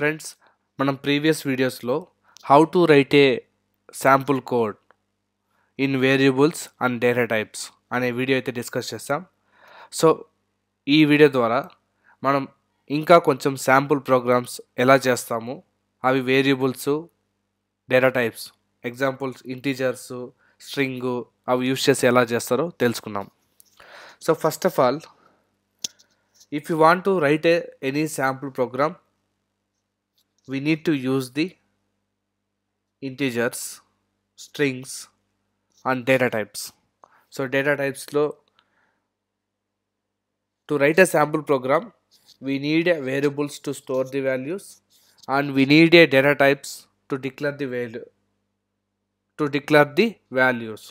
Friends మనం previous వీడియోస్లో how to write a sample code in variables and data types అనే video అయితే discuss చేస్తాం సో ఈ వీడియో ద్వారా మనం ఇంకా కొంచెం శాంపుల్ ప్రోగ్రామ్స్ ఎలా చేస్తాము అవి variables data types examples integers string అవి యూస్ చేసి ఎలా చేస్తారో తెలుసుకుందాం. So first of all if you want to write a any sample program we need to use the integers strings and data types so data types lo to write a sample program we need a variables to store the values and we need a data types to declare the value to declare the values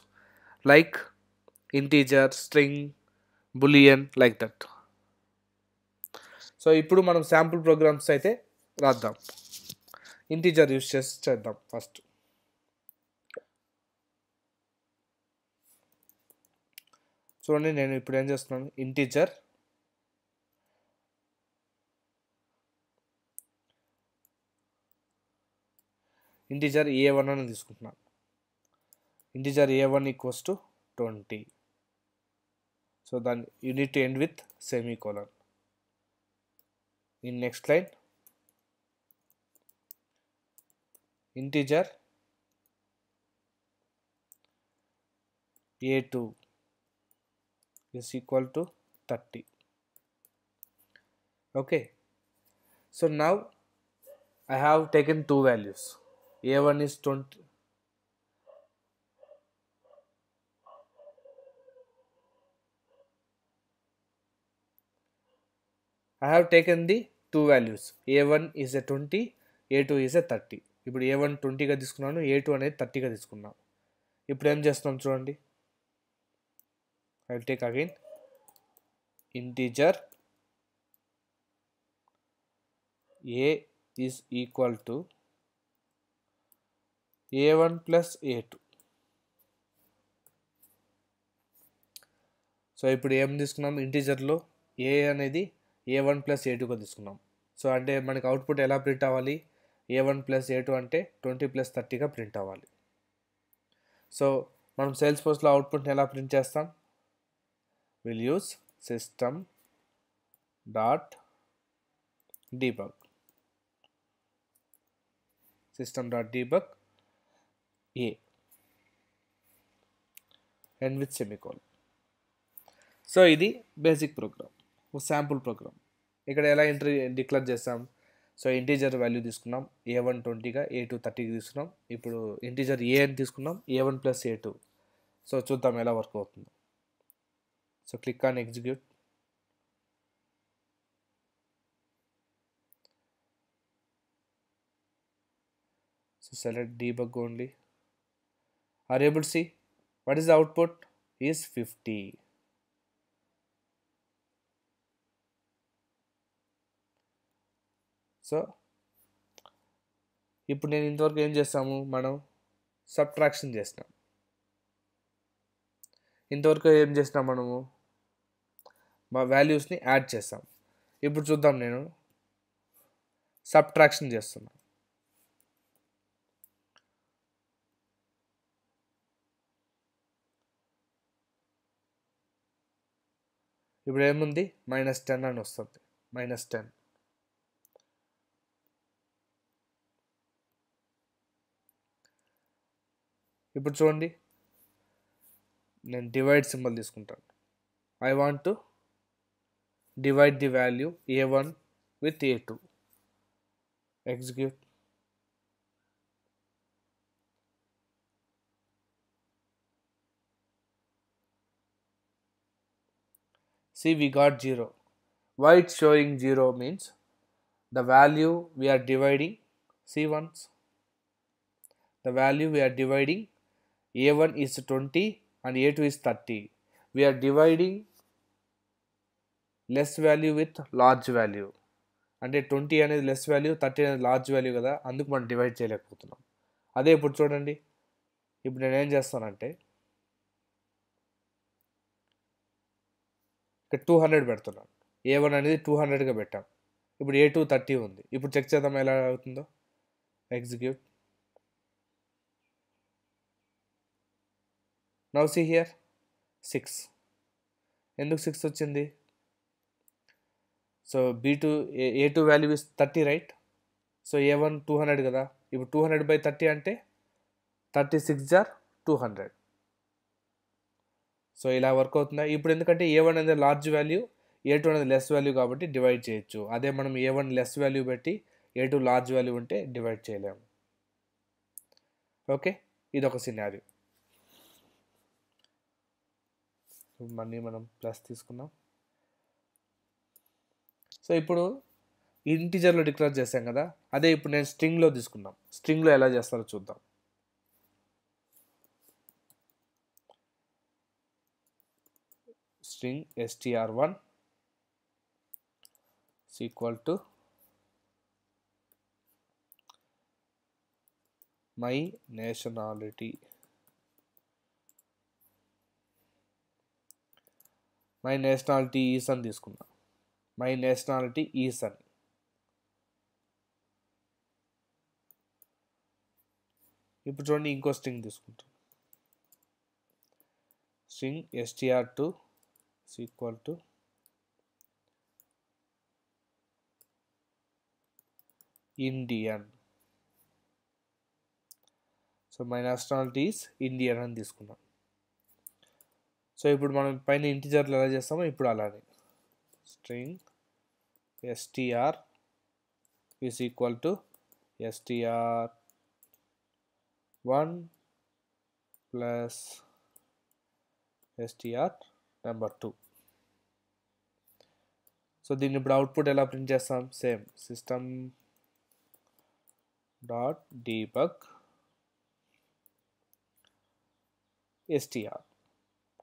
like integer string boolean like that so ఇప్పుడు మనం sample programs అయితే రాద్దాం integer use చేసి చేద్దాం first. చూడండి నేను ఇప్పుడు ఏం చేస్తున్నాను? ఇంటీజర్. ఇంటీజర్ ఏ వన్ అని తీసుకుంటున్నాను integer A one equals to twenty. So దాన్ని unit end with semicolon in next line integer a2 is equal to 30 okay. So now i have taken two values. A1 is 20 I have taken the two values. A1 is a 20 a2 is a 30 ఇప్పుడు ఏ one ట్వంటీగా తీసుకున్నాను ఏ two అనేది థర్టీగా తీసుకున్నాను ఇప్పుడు ఏం చేస్తున్నాం చూడండి. I take again integer A is equal to A one plus A two so ఇప్పుడు ఏం తీసుకున్నాం? ఇంటీజర్లో ఏ అనేది ఏ వన్ ప్లస్ ఏ టూగా తీసుకున్నాం. సో అంటే మనకి అవుట్పుట్ ఎలా ప్రింట్ అవ్వాలి? A one plus A two అంటే ట్వంటీ ప్లస్ థర్టీగా ప్రింట్ అవ్వాలి. సో మనం సేల్స్ ఫోర్స్లో అవుట్పుట్ని ఎలా ప్రింట్ చేస్తాం? Will use system dot debug system dot debug A and with semicolon so ఇది బేసిక్ ప్రోగ్రామ్ శాంపుల్ ప్రోగ్రామ్ ఇక్కడ ఎలా ఎంట్రీ డిక్లేర్ చేస్తాం? సో ఇంటీజర్ వాల్యూ తీసుకున్నాం. ఏ వన్ ట్వంటీగా ఏ టూ థర్టీకి తీసుకున్నాం. ఇప్పుడు ఇంటీజర్ ఏ అని తీసుకున్నాం. A one plus A two so చూద్దాం ఎలా వర్క్ అవుతుందో. So click on execute. So select debug only. Are able see what is the output is fifty so ఇప్పుడు నేను ఇంతవరకు ఏం చేస్తాము? మనం సబ్ట్రాక్షన్ చేసినాం ఇంతవరకు ఏం చేసినాం మనము? మా వాల్యూస్ని యాడ్ చేస్తాం. ఇప్పుడు చూద్దాం నేను. సబ్ట్రాక్షన్ చేస్తున్నా. ఇప్పుడు ఏముంది? మైనస్ టెన్ అని వస్తుంది. Minus ten. ఇప్పుడు చూడండి. నేను డివైడ్ సింబల్ తీసుకుంటాను. I want to divide the value A one with A two execute see we got zero wait showing zero means the value we are dividing see once the value we are dividing a1 is 20 and a2 is 30 we are dividing less value with large value అంటే twenty అనేది less value thirty అనేది large value కదా అందుకు మనం divide చేయలేకపోతున్నాం. అదే ఇప్పుడు చూడండి. ఇప్పుడు నేను ఏం చేస్తానంటే ఇక్కడ టూ హండ్రెడ్ పెడుతున్నాను. ఏ వన్ అనేది టూ హండ్రెడ్గా పెట్టాం. ఇప్పుడు ఏ టూ థర్టీ ఉంది. ఇప్పుడు చెక్ చేద్దాం ఎలా అవుతుందో? Execute now see here six ఎందుకు సిక్స్ వచ్చింది? So B two A two value is thirty right so A one two hundred కదా. ఇప్పుడు టూ హండ్రెడ్ బై థర్టీ అంటే థర్టీ సిక్స్ జార్ టూ హండ్రెడ్ సో ఇలా వర్క్ అవుతుందా? ఇప్పుడు ఎందుకంటే ఏ వన్ అనేది లార్జ్ వాల్యూ ఏ టూ అనేది లెస్ వాల్యూ కాబట్టి డివైడ్ చేయొచ్చు. అదే మనం ఏ వన్ లెస్ వాల్యూ పెట్టి ఏ టూ లార్జ్ వాల్యూ ఉంటే డివైడ్ చేయలేము. ఓకే ఇదొక ఒక మళ్ళీ మనం ప్లస్ తీసుకున్నాం సో ఇప్పుడు ఇంటీజర్లో డిక్లేర్ చేసాం కదా అదే ఇప్పుడు నేను స్ట్రింగ్లో తీసుకున్నాం స్ట్రింగ్లో ఎలా చేస్తారో చూద్దాం. String STR one equal to my nationality my nationality is అని తీసుకున్నా. మై నేషనాలిటీ ఈస్ అని. ఇప్పుడు చూడండి ఇంకో స్ట్రింగ్ తీసుకుంటాం. String STR two equal to Indian so my nationality is Indian అని తీసుకున్నాం. సో ఇప్పుడు మనం పైన ఇంటిజర్లు ఎలా చేస్తామో ఇప్పుడు అలానే. String STR is equal to STR one plus STR number two so దీన్ని ఇప్పుడు అవుట్పుట్ ఎలా ప్రింట్ చేస్తాం? Same system dot debug STR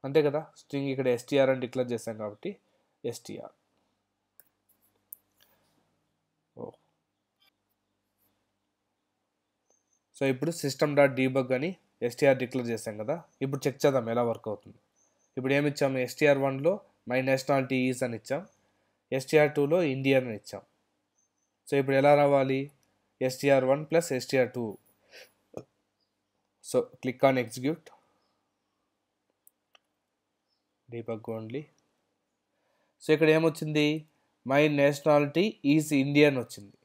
అంతే కదా? స్ట్రింగ్ ఇక్కడ ఎస్టీఆర్ అని డిక్లేర్ చేస్తాం కాబట్టి ఎస్టిఆర్ ఓ. సో ఇప్పుడు సిస్టమ్ డాట్ డీబగ్ అని ఎస్టిఆర్ డిక్లేర్ చేస్తాం కదా? ఇప్పుడు చెక్ చేద్దాం ఎలా వర్క్ అవుతుంది. ఇప్పుడు ఏమి ఇచ్చాము ఎస్టీఆర్ వన్లో మై నేషనాలిటీ ఈజ్ అని ఇచ్చాం. ఎస్టీఆర్ టూలో ఇండియన్ అని ఇచ్చాం. సో ఇప్పుడు ఎలా రావాలి? STR one plus STR two so click on execute debug only so ఇక్కడ ఏమొచ్చింది? మై నేషనాలిటీ ఈజ్ ఇండియన్ వచ్చింది.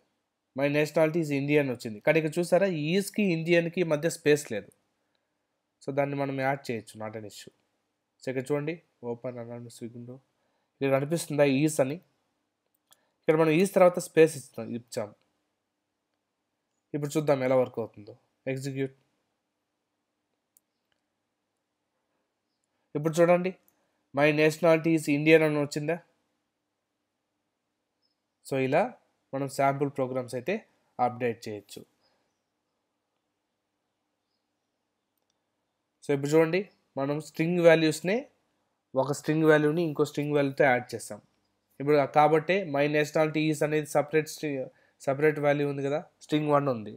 మై నేషనాలిటీ ఈజ్ ఇండియన్ వచ్చింది. కానీ ఇక్కడ చూసారా? ఈజ్కి ఇండియన్కి మధ్య స్పేస్ లేదు. సో దాన్ని మనం యాడ్ చేయొచ్చు నాట్ అన్ ఇష్యూ సో ఇక్కడ చూడండి. ఓపెన్ అనాలిసిస్ స్విగ్గుండో ఇక్కడ కనిపిస్తుందా ఈస్ అని? ఇక్కడ మనం ఈస్ తర్వాత స్పేస్ ఇస్తాం ఇచ్చాము ఇప్పుడు చూద్దాం ఎలా వర్క్ అవుతుందో. ఎగ్జిక్యూట్ ఇప్పుడు చూడండి. మై నేషనాలిటీ ఈజ్ ఇండియన్ అని వచ్చిందా? సో ఇలా మనం శాంపుల్ ప్రోగ్రామ్స్ అయితే అప్డేట్ చేయొచ్చు. సో ఇప్పుడు చూడండి మనం స్ట్రింగ్ వాల్యూస్ని ఒక స్ట్రింగ్ వాల్యూని ఇంకో స్ట్రింగ్ వాల్యూతో యాడ్ చేస్తాం. ఇప్పుడు కాబట్టి మై నేషనాలిటీ ఈస్ అనేది సపరేట్ స్ట్రింగ్ సపరేట్ వాల్యూ ఉంది కదా స్ట్రింగ్ వన్ ఉంది.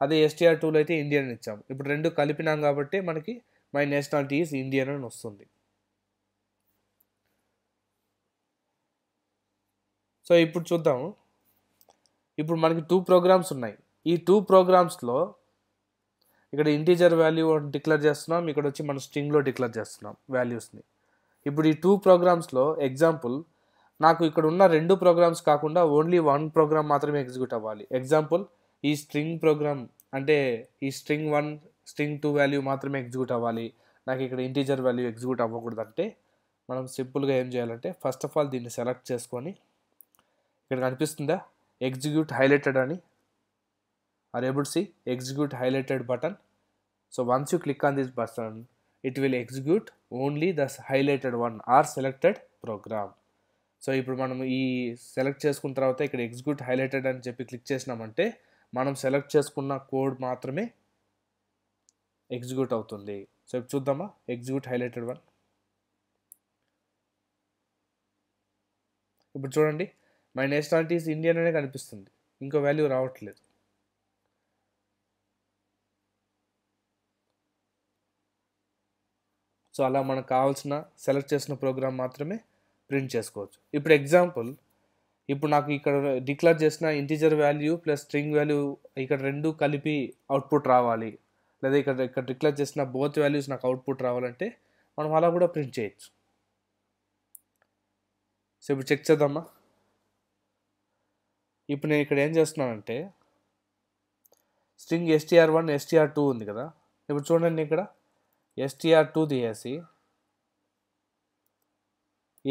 అదే ఎస్టీఆర్ టూలో అయితే ఇండియన్ ఇచ్చాం. ఇప్పుడు రెండు కలిపినాం కాబట్టి మనకి మై నేషనాలిటీ ఈస్ ఇండియన్ అని వస్తుంది. సో ఇప్పుడు చూద్దాము ఇప్పుడు మనకి టూ ప్రోగ్రామ్స్ ఉన్నాయి. ఈ టూ ప్రోగ్రామ్స్లో ఇక్కడ ఇంటీజర్ వాల్యూ డిక్లేర్ చేస్తున్నాం. ఇక్కడ వచ్చి మనం స్ట్రింగ్లో డిక్లేర్ చేస్తున్నాం వాల్యూస్ని ఇప్పుడు ఈ టూ ప్రోగ్రామ్స్లో ఎగ్జాంపుల్ నాకు ఇక్కడ ఉన్న రెండు ప్రోగ్రామ్స్ కాకుండా ఓన్లీ వన్ ప్రోగ్రామ్ మాత్రమే ఎగ్జిక్యూట్ అవ్వాలి. ఎగ్జాంపుల్ ఈ స్ట్రింగ్ ప్రోగ్రామ్ అంటే ఈ string one string two value మాత్రమే ఎగ్జిక్యూట్ అవ్వాలి. నాకు ఇక్కడ ఇంటీజర్ వాల్యూ ఎగ్జిక్యూట్ అవ్వకూడదంటే మనం సింపుల్గా ఏం చేయాలంటే ఫస్ట్ ఆఫ్ ఆల్ దీన్ని సెలెక్ట్ చేసుకొని ఇక్కడ కనిపిస్తుందా? ఎగ్జిక్యూట్ హైలైటెడ్ అని. Are able see execute highlighted button so once you click on this button it will execute only the highlighted one or selected program so ఇప్పుడు మనం ఈ సెలెక్ట్ చేసుకున్న తర్వాత ఇక్కడ ఎగ్జిక్యూట్ హైలైటెడ్ అని చెప్పి క్లిక్ చేసినామంటే మనం సెలెక్ట్ చేసుకున్న కోడ్ మాత్రమే ఎగ్జిక్యూట్ అవుతుంది. సో ఇప్పుడు చూద్దామా? ఎగ్జిక్యూట్ హైలైటెడ్ వన్ ఇప్పుడు చూడండి. మై నేషనాలిటీస్ ఇండియన్ అనే కనిపిస్తుంది. ఇంకో వాల్యూ రావట్లేదు. సో అలా మనకు కావాల్సిన సెలెక్ట్ చేసిన ప్రోగ్రామ్ మాత్రమే ప్రింట్ చేసుకోవచ్చు. ఇప్పుడు ఎగ్జాంపుల్ ఇప్పుడు నాకు ఇక్కడ డిక్లేర్ చేసిన integer value plus string value ఇక్కడ రెండు కలిపి అవుట్పుట్ రావాలి. లేదా ఇక్కడ ఇక్కడ డిక్లేర్ చేసిన బోత్ వాల్యూస్ నాకు అవుట్పుట్ రావాలంటే మనం అలా కూడా ప్రింట్ చేయొచ్చు. సో ఇప్పుడు చెక్ చేద్దామా? ఇప్పుడు నేను ఇక్కడ ఏం చేస్తున్నానంటే string STR one STR two ఉంది కదా. ఇప్పుడు చూడండి ఇక్కడ. ఎస్టీఆర్ టూ తీసేసి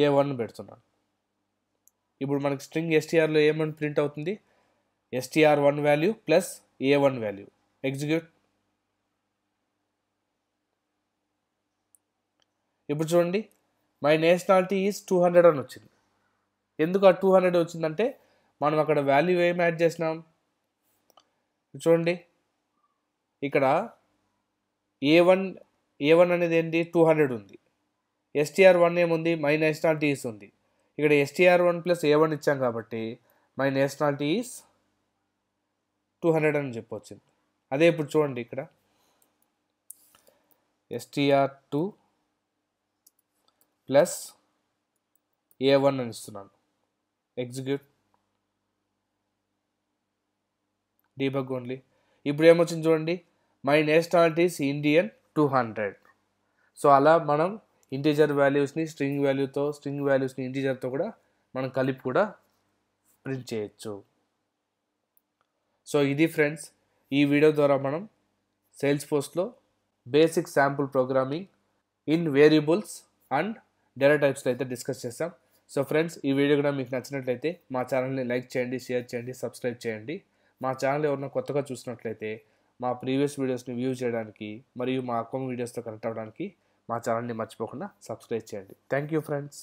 ఏ వన్ పెడుతున్నాను. ఇప్పుడు మనకి స్ట్రింగ్ ఎస్టీఆర్లో ఏమని ప్రింట్ అవుతుంది? STR one value plus A one value execute ఇప్పుడు చూడండి. My nationality is two hundred అని వచ్చింది. ఎందుకు ఆ టూ హండ్రెడ్ వచ్చిందంటే మనం అక్కడ వాల్యూ ఏం యాడ్ చేసినాం? చూడండి. ఇక్కడ ఏ వన్ ఏ వన్ అనేది ఏంటి? టూ హండ్రెడ్ ఉంది. ఎస్టీఆర్ వన్ ఏముంది? మై నేషనాలిటీ ఈస్ ఉంది. ఇక్కడ STR one plus A one ఇచ్చాం కాబట్టి my nationality is two hundred అని చెప్పొచ్చింది అదే ఇప్పుడు చూడండి ఇక్కడ. STR two plus A one అని ఇస్తున్నాను. Execute debug only. ఇప్పుడు ఏమొచ్చింది చూడండి. My nationality is Indian two hundred so అలా మనం ఇంటీజర్ వాల్యూస్ని స్ట్రింగ్ వాల్యూతో స్ట్రింగ్ వాల్యూస్ని ఇంటీజర్తో కూడా మనం కలిపి కూడా ప్రింట్ చేయొచ్చు. సో ఇది ఫ్రెండ్స్ ఈ వీడియో ద్వారా మనం సేల్స్ పోస్ట్లో basic sample programming in variables and data టైప్స్లో అయితే డిస్కస్ చేస్తాం సో ఫ్రెండ్స్ ఈ వీడియో కూడా మీకు నచ్చినట్లయితే మా ఛానల్ని లైక్ చేయండి షేర్ చేయండి సబ్స్క్రైబ్ చేయండి. మా ఛానల్ ఎవరైనా కొత్తగా చూసినట్లయితే మా ప్రీవియస్ వీడియోస్ని వ్యూ చేయడానికి మరియు మా అకౌంట్ వీడియోస్తో కనెక్ట్ అవ్వడానికి మా ఛానల్ని మర్చిపోకుండా సబ్స్క్రైబ్ చేయండి. Thank you friends